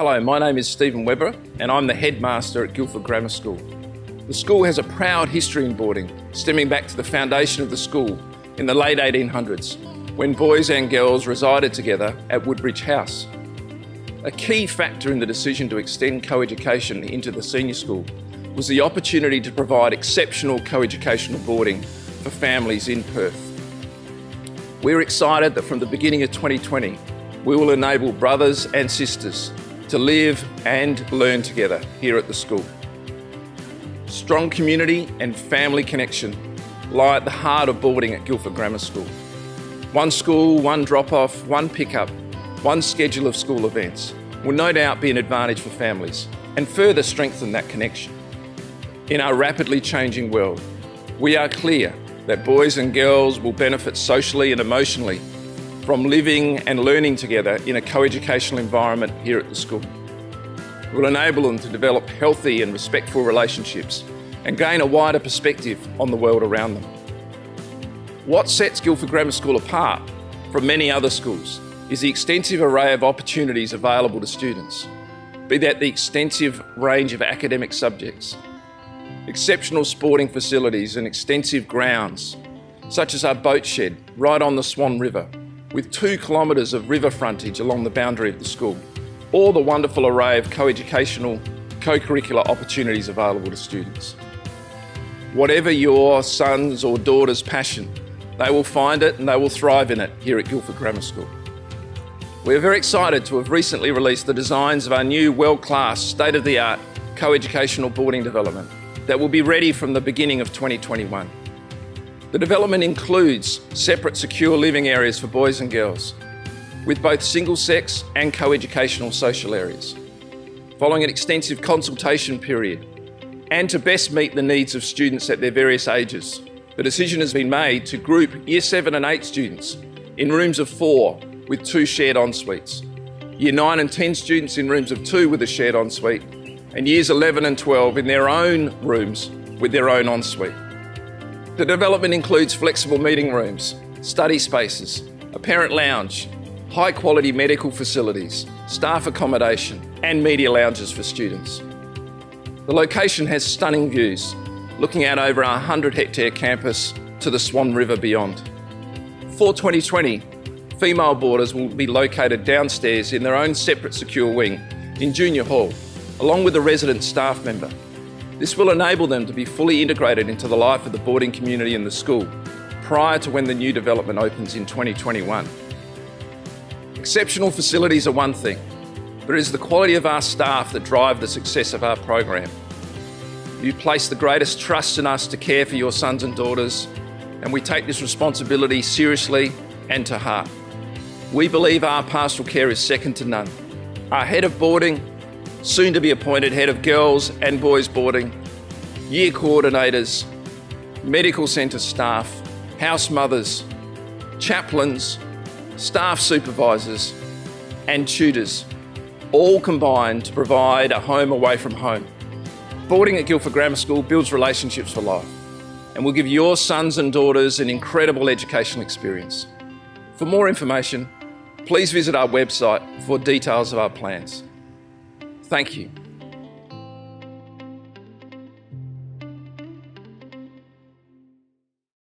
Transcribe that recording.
Hello, my name is Stephen Webber and I'm the headmaster at Guildford Grammar School. The school has a proud history in boarding, stemming back to the foundation of the school in the late 1800s, when boys and girls resided together at Woodbridge House. A key factor in the decision to extend co-education into the senior school was the opportunity to provide exceptional co-educational boarding for families in Perth. We're excited that from the beginning of 2020, we will enable brothers and sisters to live and learn together here at the school. Strong community and family connection lie at the heart of boarding at Guildford Grammar School. One school, one drop off, one pickup, one schedule of school events will no doubt be an advantage for families and further strengthen that connection. In our rapidly changing world, we are clear that boys and girls will benefit socially and emotionally from living and learning together in a co-educational environment here at the school. It will enable them to develop healthy and respectful relationships and gain a wider perspective on the world around them. What sets Guildford Grammar School apart from many other schools is the extensive array of opportunities available to students, be that the extensive range of academic subjects, exceptional sporting facilities and extensive grounds, such as our boat shed right on the Swan River, with two kilometres of river frontage along the boundary of the school, or the wonderful array of co-educational, co-curricular opportunities available to students. Whatever your son's or daughter's passion, they will find it and they will thrive in it here at Guildford Grammar School. We are very excited to have recently released the designs of our new world-class, state-of-the-art co-educational boarding development that will be ready from the beginning of 2021. The development includes separate secure living areas for boys and girls, with both single sex and co-educational social areas. Following an extensive consultation period, and to best meet the needs of students at their various ages, the decision has been made to group Year 7 and 8 students in rooms of four with two shared en-suites, Year 9 and 10 students in rooms of two with a shared ensuite, and years 11 and 12 in their own rooms with their own ensuite. The development includes flexible meeting rooms, study spaces, a parent lounge, high quality medical facilities, staff accommodation, and media lounges for students. The location has stunning views, looking out over our 100 hectare campus to the Swan River beyond. For 2020, female boarders will be located downstairs in their own separate secure wing in Junior Hall along with a resident staff member. This will enable them to be fully integrated into the life of the boarding community and the school prior to when the new development opens in 2021. Exceptional facilities are one thing, but it is the quality of our staff that drive the success of our program. You place the greatest trust in us to care for your sons and daughters, and we take this responsibility seriously and to heart. We believe our pastoral care is second to none. Our head of boarding soon to be appointed head of girls and boys boarding, year coordinators, medical centre staff, house mothers, chaplains, staff supervisors, and tutors, all combined to provide a home away from home. Boarding at Guildford Grammar School builds relationships for life and will give your sons and daughters an incredible educational experience. For more information, please visit our website for details of our plans. Thank you.